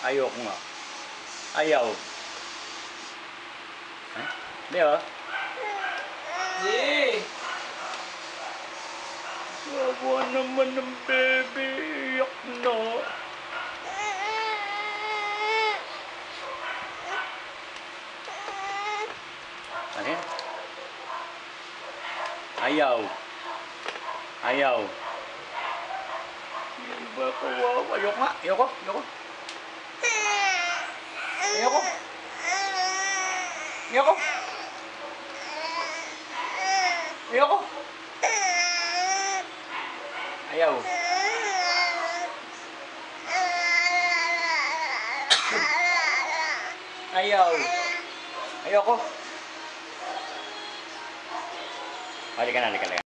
Ayoko nga. Ayaw. Di ba? Di! Wawa naman ng baby. Iyak na. Ano yan? Ayaw. Ayaw. Kawawa? Ayoko nga. Ayoko. Ayoko. Ayoko. Ayoko. Ayoko. Ayaw. Ayaw. Ayoko. Halika na, halika na.